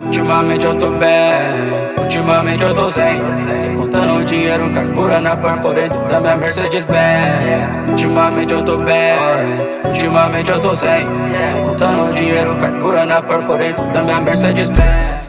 Ultimamente eu tô bem, ultimamente eu tô sem Tô contando dinheiro, carbura na é por dentro da minha Mercedes Benz. Ultimamente eu tô bem, ultimamente eu tô sem Tô contando dinheiro, carbura na é por dentro da minha Mercedes Benz.